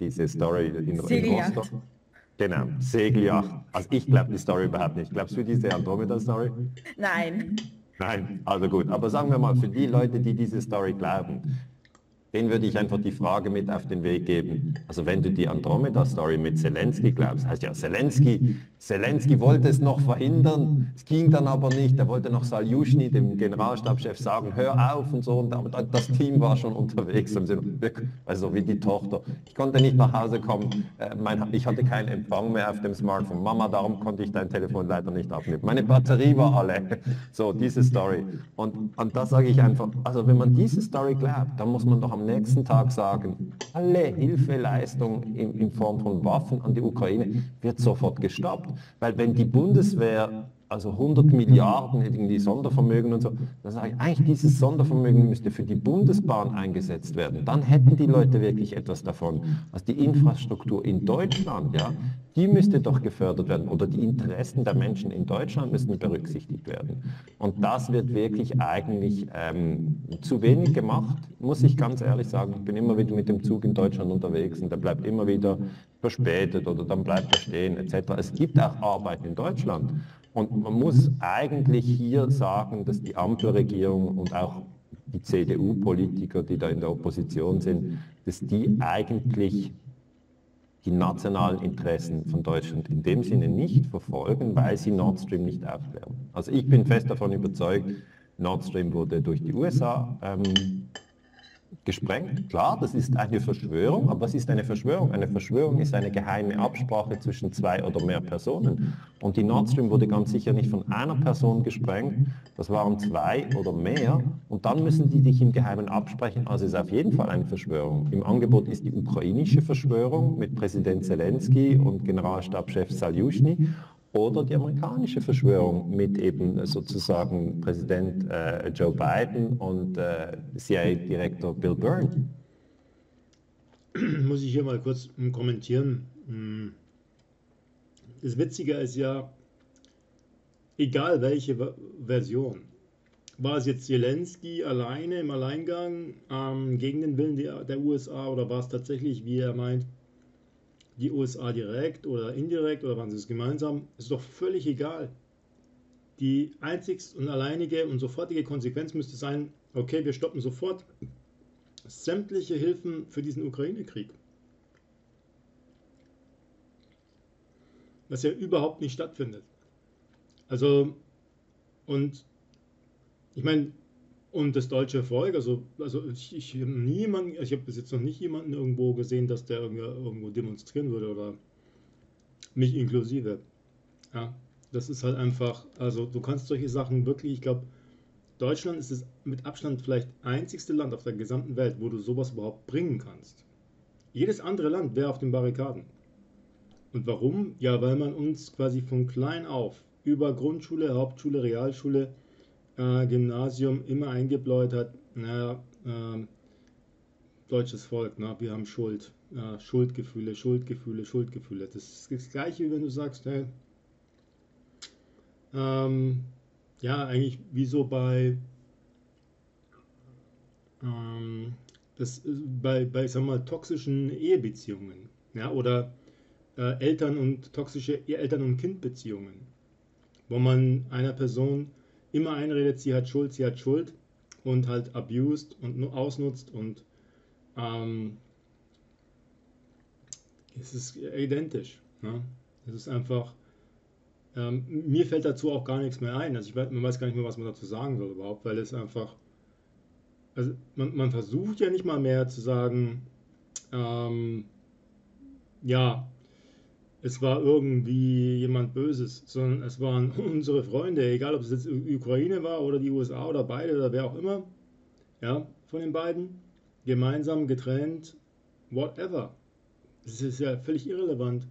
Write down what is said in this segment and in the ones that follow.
diese Story in, in Rostock. Genau, Segeljacht. Also ich glaube die Story überhaupt nicht. Glaubst du diese Andromeda-Story? Nein. Nein, also gut. Aber sagen wir mal, für die Leute, die diese Story glauben, den würde ich einfach die Frage mit auf den Weg geben. Also wenn du die Andromeda-Story mit Zelensky glaubst, heißt ja, Zelensky, Zelensky wollte es noch verhindern, es ging dann aber nicht. Er wollte noch Saljuschny, dem Generalstabschef, sagen, hör auf und so. Und das Team war schon unterwegs. Also wie die Tochter. Ich konnte nicht nach Hause kommen, äh, ich hatte keinen Empfang mehr auf dem Smartphone. Mama, darum konnte ich dein Telefon leider nicht abnehmen. Meine Batterie war alle. So, diese Story. Und, und da sage ich einfach, also wenn man diese Story glaubt, dann muss man doch am nächsten Tag sagen, alle Hilfeleistung in, in Form von Waffen an die Ukraine wird sofort gestoppt. Weil wenn die Bundeswehr also 100 Milliarden irgendwie Sondervermögen und so. Da sage ich, eigentlich dieses Sondervermögen müsste für die Bundesbahn eingesetzt werden. Dann hätten die Leute wirklich etwas davon. Also die Infrastruktur in Deutschland, ja, die müsste doch gefördert werden oder die Interessen der Menschen in Deutschland müssten berücksichtigt werden. Und das wird wirklich eigentlich ähm, zu wenig gemacht, muss ich ganz ehrlich sagen. Ich bin immer wieder mit dem Zug in Deutschland unterwegs und der bleibt immer wieder verspätet oder dann bleibt er stehen etc. Es gibt auch Arbeit in Deutschland. Und man muss eigentlich hier sagen, dass die Ampelregierung und auch die CDU-Politiker, die da in der Opposition sind, dass die eigentlich die nationalen Interessen von Deutschland in dem Sinne nicht verfolgen, weil sie Nord Stream nicht aufklären. Also ich bin fest davon überzeugt, Nord Stream wurde durch die USA ähm, gesprengt. Klar, das ist eine Verschwörung, aber was ist eine Verschwörung? Eine Verschwörung ist eine geheime Absprache zwischen zwei oder mehr Personen. Und die Nord Stream wurde ganz sicher nicht von einer Person gesprengt, das waren zwei oder mehr. Und dann müssen die sich im Geheimen absprechen, also ist auf jeden Fall eine Verschwörung. Im Angebot ist die ukrainische Verschwörung mit Präsident Zelensky und Generalstabschef Saljuschny oder die amerikanische Verschwörung mit eben sozusagen Präsident äh, Joe Biden und äh, CIA-Direktor Bill Byrne. Muss ich hier mal kurz hm, kommentieren. Hm. Das Witzige ist ja, egal welche Version, war es jetzt Zelensky alleine im Alleingang ähm, gegen den Willen der, der USA oder war es tatsächlich, wie er meint, die USA direkt oder indirekt oder waren sie es gemeinsam, ist doch völlig egal. Die einzigst und alleinige und sofortige Konsequenz müsste sein, okay, wir stoppen sofort sämtliche Hilfen für diesen Ukraine-Krieg. Was ja überhaupt nicht stattfindet. Also, und ich meine, und das deutsche Volk, also, also ich, ich habe niemanden, ich habe bis jetzt noch nicht jemanden irgendwo gesehen, dass der irgendwo demonstrieren würde oder mich inklusive. Ja, das ist halt einfach, also du kannst solche Sachen wirklich, ich glaube, Deutschland ist es mit Abstand vielleicht einzigste Land auf der gesamten Welt, wo du sowas überhaupt bringen kannst. Jedes andere Land wäre auf den Barrikaden. Und warum? Ja, weil man uns quasi von klein auf über Grundschule, Hauptschule, Realschule, äh, Gymnasium immer eingebläut hat, naja, äh, deutsches Volk, na, wir haben Schuld, äh, Schuldgefühle, Schuldgefühle, Schuldgefühle. Das ist das Gleiche, wie wenn du sagst, hey, ähm, ja, eigentlich wie so bei, ähm, das, bei, bei, sag mal, toxischen Ehebeziehungen, ja, oder äh, Eltern und toxische Eltern- und Kindbeziehungen, wo man einer Person immer einredet, sie hat Schuld, sie hat Schuld und halt abused und ausnutzt und ähm, es ist identisch. Ne? Es ist einfach, ähm, mir fällt dazu auch gar nichts mehr ein. Also ich weiß, man weiß gar nicht mehr, was man dazu sagen soll überhaupt, weil es einfach, also man, man versucht ja nicht mal mehr zu sagen, ähm, ja, es war irgendwie jemand Böses, sondern es waren unsere Freunde, egal ob es jetzt Ukraine war oder die USA oder beide oder wer auch immer, ja, von den beiden, gemeinsam, getrennt, whatever. Das ist ja völlig irrelevant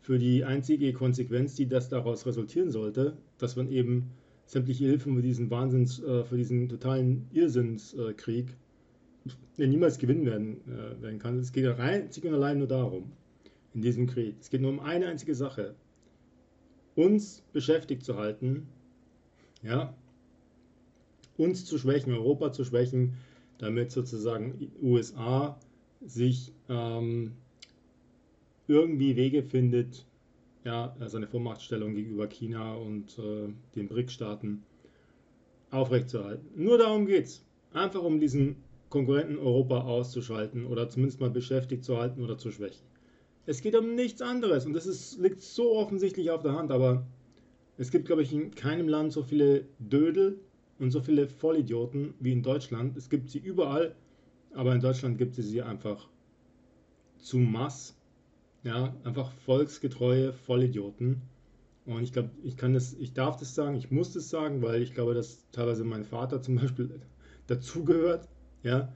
für die einzige Konsequenz, die das daraus resultieren sollte, dass man eben sämtliche Hilfen für diesen Wahnsinns, äh, für diesen totalen Irrsinnskrieg äh, niemals gewinnen werden, äh, werden kann. Es geht rein, einzig und allein nur darum in diesem Krieg. Es geht nur um eine einzige Sache. Uns beschäftigt zu halten, ja, uns zu schwächen, Europa zu schwächen, damit sozusagen USA sich ähm, irgendwie Wege findet, ja, seine Vormachtstellung gegenüber China und äh, den BRIC-Staaten aufrechtzuerhalten. Nur darum geht es. Einfach um diesen Konkurrenten Europa auszuschalten oder zumindest mal beschäftigt zu halten oder zu schwächen. Es geht um nichts anderes und das ist, liegt so offensichtlich auf der Hand, aber es gibt, glaube ich, in keinem Land so viele Dödel und so viele Vollidioten wie in Deutschland. Es gibt sie überall, aber in Deutschland gibt es sie einfach zu Mass. Ja, einfach volksgetreue Vollidioten. Und ich glaube, ich kann das, ich darf das sagen, ich muss das sagen, weil ich glaube, dass teilweise mein Vater zum Beispiel dazugehört. Ja.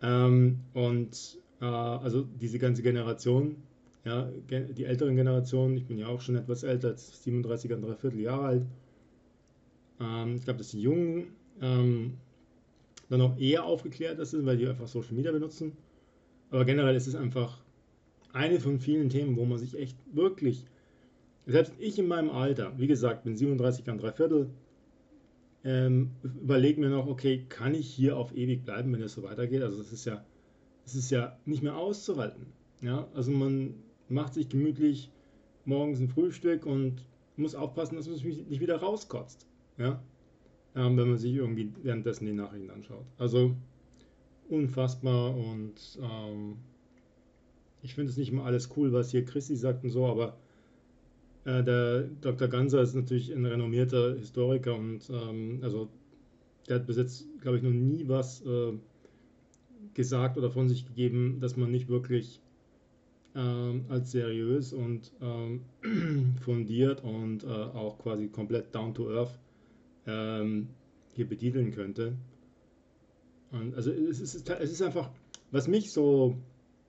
Ähm, und äh, also diese ganze Generation, ja, die älteren Generationen, ich bin ja auch schon etwas älter, als 37, ein Viertel Jahre alt. Ähm, ich glaube, dass die Jungen ähm, dann auch eher aufgeklärt sind, weil die einfach Social Media benutzen. Aber generell ist es einfach eine von vielen Themen, wo man sich echt wirklich, selbst ich in meinem Alter, wie gesagt, bin 37, ein Viertel, ähm, überlege mir noch, okay, kann ich hier auf ewig bleiben, wenn es so weitergeht? Also das ist ja, das ist ja nicht mehr auszuhalten. Ja? Also man macht sich gemütlich morgens ein Frühstück und muss aufpassen, dass man sich nicht wieder rauskotzt. Ja? Ähm, wenn man sich irgendwie währenddessen die Nachrichten anschaut. Also unfassbar und ähm, ich finde es nicht immer alles cool, was hier Christi sagt und so, aber äh, der Dr. Ganser ist natürlich ein renommierter Historiker und ähm, also der hat bis jetzt, glaube ich, noch nie was äh, gesagt oder von sich gegeben, dass man nicht wirklich ähm, als seriös und ähm, fundiert und äh, auch quasi komplett down to earth ähm, hier betiteln könnte. Und also es ist, es ist einfach, was mich so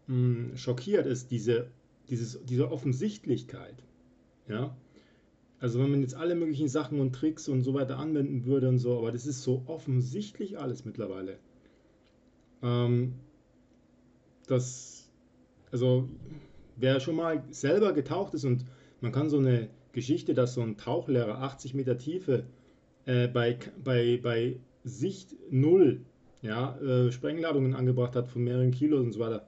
mh, hm, schockiert, ist diese, dieses, diese Offensichtlichkeit. Ja? Also wenn man jetzt alle möglichen Sachen und Tricks und so weiter anwenden würde und so, aber das ist so offensichtlich alles mittlerweile. Ähm, das, also wer schon mal selber getaucht ist und man kann so eine Geschichte, dass so ein Tauchlehrer 80 Meter Tiefe äh, bei, bei, bei Sicht null ja, äh, Sprengladungen angebracht hat von mehreren Kilos und so weiter.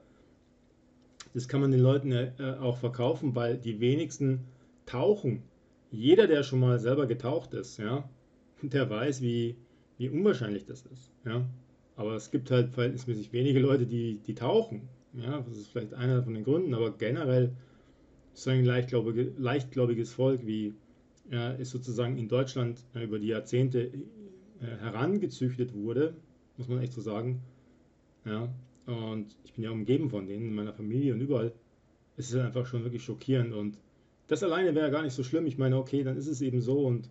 Das kann man den Leuten äh, auch verkaufen, weil die wenigsten tauchen. Jeder, der schon mal selber getaucht ist, ja, der weiß, wie, wie unwahrscheinlich das ist. Ja. Aber es gibt halt verhältnismäßig wenige Leute, die, die tauchen. Ja, das ist vielleicht einer von den Gründen, aber generell so ein leichtgläubige, leichtgläubiges Volk wie ja, ist sozusagen in Deutschland äh, über die Jahrzehnte äh, herangezüchtet wurde, muss man echt so sagen. Ja, und ich bin ja umgeben von denen in meiner Familie und überall. Es ist einfach schon wirklich schockierend und das alleine wäre gar nicht so schlimm. Ich meine, okay, dann ist es eben so und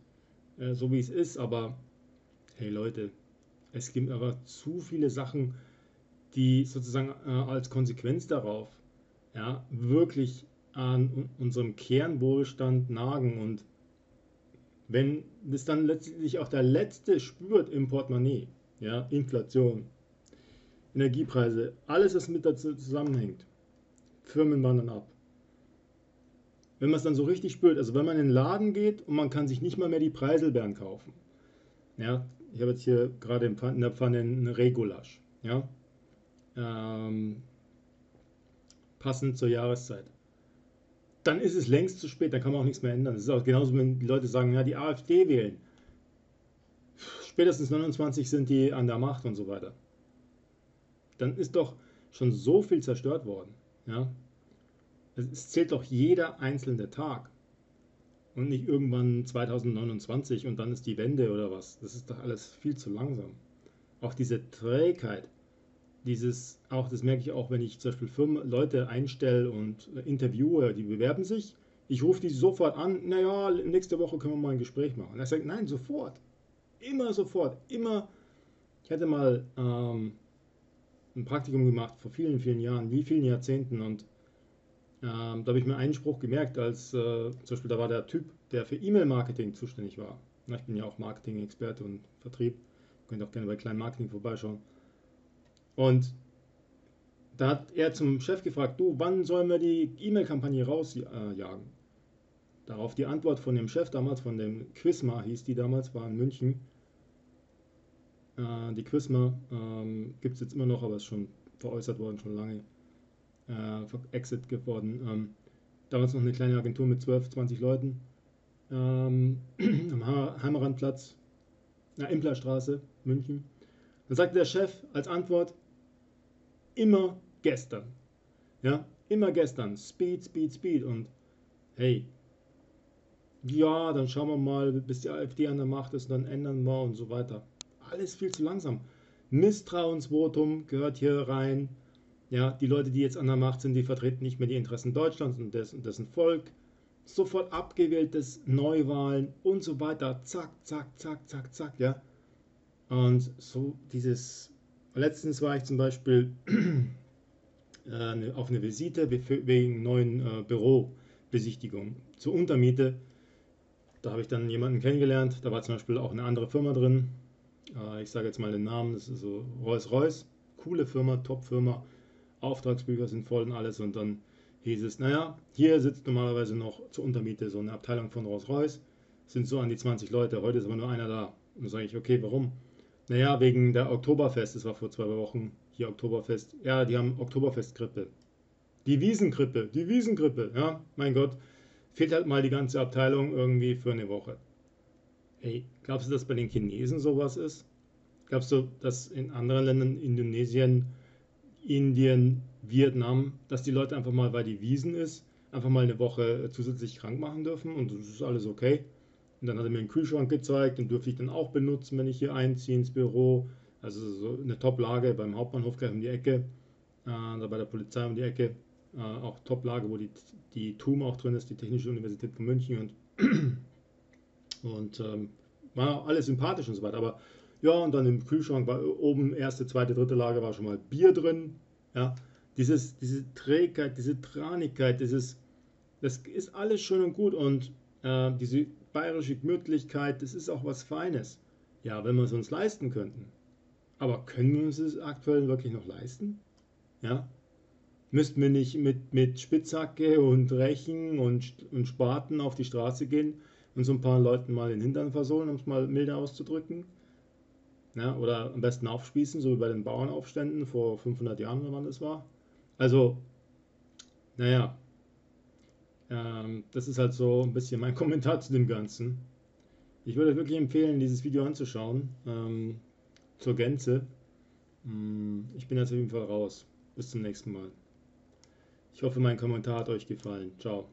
äh, so wie es ist, aber hey Leute, es gibt aber zu viele Sachen, die sozusagen äh, als Konsequenz darauf ja, wirklich an unserem Kernwohlstand nagen. Und wenn das dann letztlich auch der Letzte spürt im Portemonnaie, ja, Inflation, Energiepreise, alles, was mit dazu zusammenhängt, Firmen wandern ab. Wenn man es dann so richtig spürt, also wenn man in den Laden geht und man kann sich nicht mal mehr die Preiselbeeren kaufen. Ja, ich habe jetzt hier gerade in der Pfanne eine Regulasch. Ja, ähm, passend zur Jahreszeit. Dann ist es längst zu spät, dann kann man auch nichts mehr ändern. Es ist auch genauso, wenn die Leute sagen, ja, die AfD wählen. Spätestens 29 sind die an der Macht und so weiter. Dann ist doch schon so viel zerstört worden. Ja? Es zählt doch jeder einzelne Tag. Und nicht irgendwann 2029 und dann ist die Wende oder was. Das ist doch alles viel zu langsam. Auch diese Trägheit, dieses, auch das merke ich auch, wenn ich zum Beispiel Firmen, Leute einstelle und äh, interviewe, die bewerben sich. Ich rufe die sofort an, naja, nächste Woche können wir mal ein Gespräch machen. Und er sagt, nein, sofort. Immer sofort. Immer. Ich hatte mal ähm, ein Praktikum gemacht vor vielen, vielen Jahren, wie vielen Jahrzehnten und ähm, da habe ich mir einen Spruch gemerkt, als äh, zum Beispiel da war der Typ, der für E-Mail-Marketing zuständig war. Na, ich bin ja auch Marketing-Experte und Vertrieb. Könnt auch gerne bei Klein Marketing vorbeischauen. Und da hat er zum Chef gefragt, du, wann sollen wir die E-Mail-Kampagne rausjagen? Darauf die Antwort von dem Chef damals, von dem Quisma hieß die damals, war in München. Äh, die Quisma ähm, gibt es jetzt immer noch, aber ist schon veräußert worden, schon lange. Äh, Exit geworden. Ähm, damals noch eine kleine Agentur mit 12, 20 Leuten ähm, am Heimerandplatz, na, Implerstraße, München. Dann sagte der Chef als Antwort, immer gestern. Ja, immer gestern. Speed, Speed, Speed. Und hey, ja, dann schauen wir mal, bis die AfD an der Macht ist, dann ändern wir und so weiter. Alles viel zu langsam. Misstrauensvotum gehört hier rein. Ja, die Leute, die jetzt an der Macht sind, die vertreten nicht mehr die Interessen Deutschlands und dessen, dessen Volk. Sofort abgewähltes Neuwahlen und so weiter. Zack, zack, zack, zack, zack, ja. Und so dieses, letztens war ich zum Beispiel äh, auf eine Visite wegen neuen äh, Bürobesichtigung zur Untermiete. Da habe ich dann jemanden kennengelernt, da war zum Beispiel auch eine andere Firma drin. Äh, ich sage jetzt mal den Namen, das ist so Rolls-Royce. Coole Firma, Top-Firma. Auftragsbücher sind voll und alles. Und dann hieß es, naja, hier sitzt normalerweise noch zur Untermiete so eine Abteilung von Rolls-Royce. Sind so an die 20 Leute, heute ist aber nur einer da. Und dann sage ich, okay, warum? Naja, wegen der Oktoberfest, das war vor zwei Wochen hier Oktoberfest. Ja, die haben Oktoberfestgrippe. Die Wiesengrippe, die Wiesengrippe, ja, mein Gott. Fehlt halt mal die ganze Abteilung irgendwie für eine Woche. Hey, glaubst du, dass bei den Chinesen sowas ist? Glaubst du, dass in anderen Ländern, Indonesien, Indien, Vietnam, dass die Leute einfach mal, weil die Wiesen ist, einfach mal eine Woche zusätzlich krank machen dürfen und das ist alles okay? Und dann hat er mir einen Kühlschrank gezeigt, den dürfte ich dann auch benutzen, wenn ich hier einziehe ins Büro. Also so eine Top-Lage beim Hauptbahnhof gleich um die Ecke, äh, bei der Polizei um die Ecke. Äh, auch Top-Lage, wo die, die TUM auch drin ist, die Technische Universität von München. Und, und ähm, war alles sympathisch und so weiter. Aber ja, und dann im Kühlschrank war oben erste, zweite, dritte Lage war schon mal Bier drin. Ja, dieses, diese Trägheit, diese Tranigkeit, dieses, das ist alles schön und gut und äh, diese bayerische Gemütlichkeit, das ist auch was Feines. Ja, wenn wir es uns leisten könnten. Aber können wir uns das aktuell wirklich noch leisten? Ja? Müssten wir nicht mit, mit Spitzhacke und Rechen und, und Spaten auf die Straße gehen und so ein paar Leuten mal den Hintern versohlen, um es mal milder auszudrücken? Ja, oder am besten aufspießen, so wie bei den Bauernaufständen vor 500 Jahren, wenn man das war. Also, naja, ähm, das ist halt so ein bisschen mein Kommentar zu dem Ganzen. Ich würde wirklich empfehlen, dieses Video anzuschauen. Ähm, zur Gänze. Mm, ich bin jetzt auf jeden Fall raus. Bis zum nächsten Mal. Ich hoffe, mein Kommentar hat euch gefallen. Ciao.